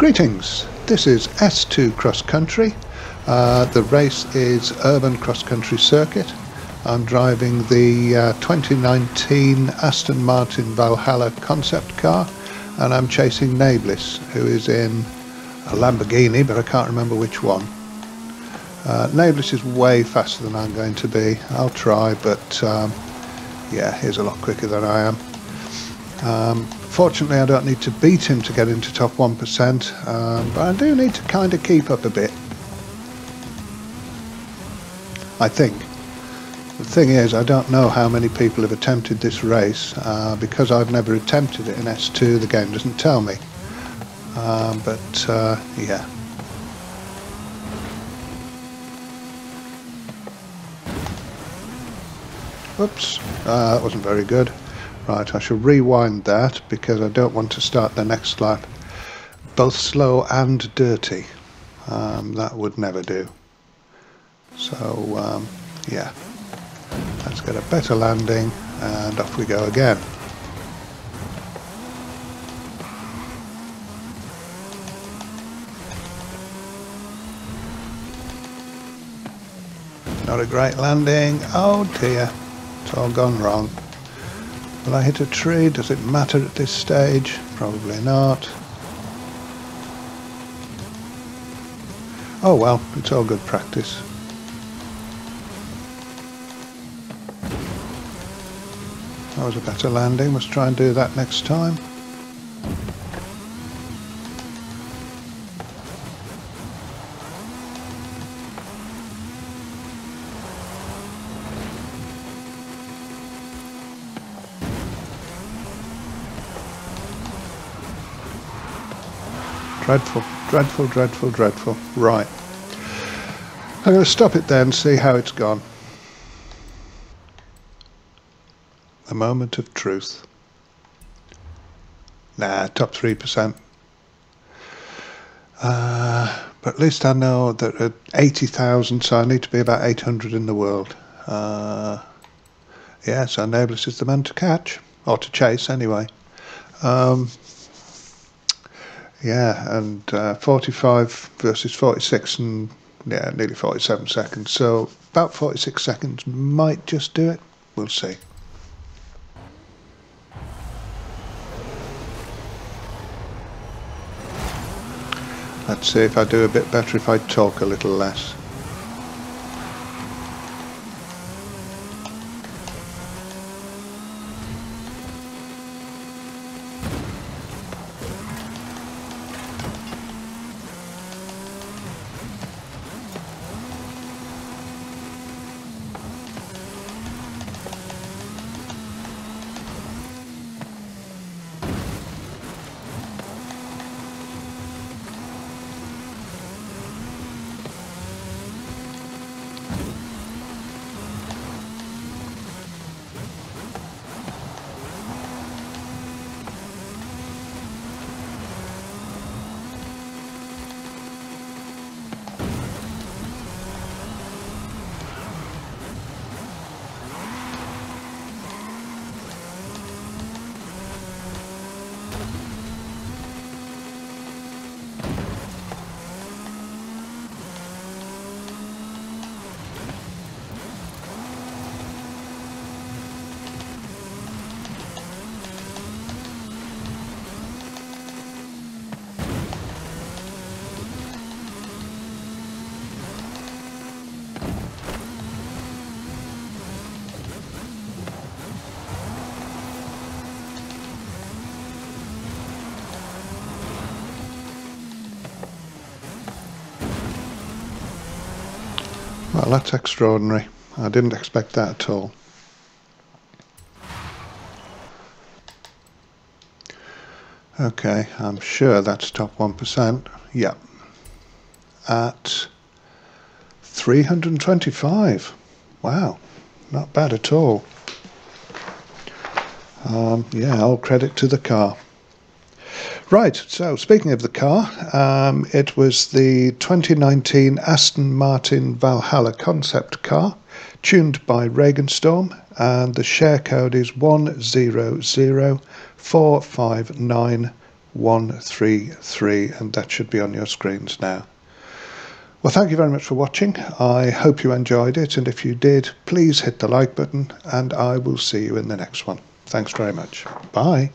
Greetings, this is S2 Cross Country. Uh, the race is Urban Cross Country Circuit. I'm driving the uh, 2019 Aston Martin Valhalla concept car and I'm chasing Nablis who is in a Lamborghini but I can't remember which one. Uh, Nablis is way faster than I'm going to be. I'll try but um, yeah he's a lot quicker than I am. Um, Fortunately, I don't need to beat him to get into top 1%, um, but I do need to kind of keep up a bit. I think. The thing is, I don't know how many people have attempted this race. Uh, because I've never attempted it in S2, the game doesn't tell me. Um, but, uh, yeah. Oops, uh, that wasn't very good. Right, I shall rewind that because I don't want to start the next lap both slow and dirty. Um, that would never do. So, um, yeah. Let's get a better landing and off we go again. Not a great landing. Oh dear. It's all gone wrong. Will I hit a tree? Does it matter at this stage? Probably not. Oh well, it's all good practice. That was a better landing. Let's try and do that next time. Dreadful, dreadful, dreadful, dreadful. Right. I'm going to stop it then, and see how it's gone. The moment of truth. Nah, top 3%. Uh, but at least I know that at 80,000, so I need to be about 800 in the world. Uh, yeah, so Nablis is the man to catch, or to chase anyway. Um, yeah, and uh, 45 versus 46 and yeah, nearly 47 seconds. So about 46 seconds might just do it. We'll see. Let's see if I do a bit better if I talk a little less. Well, that's extraordinary. I didn't expect that at all. Okay, I'm sure that's top 1%. Yep. At 325. Wow, not bad at all. Um, yeah, all credit to the car. Right, so speaking of the car, um, it was the 2019 Aston Martin Valhalla concept car, tuned by Regenstorm, and the share code is 100459 133 and that should be on your screens now. Well, thank you very much for watching. I hope you enjoyed it, and if you did, please hit the like button, and I will see you in the next one. Thanks very much. Bye.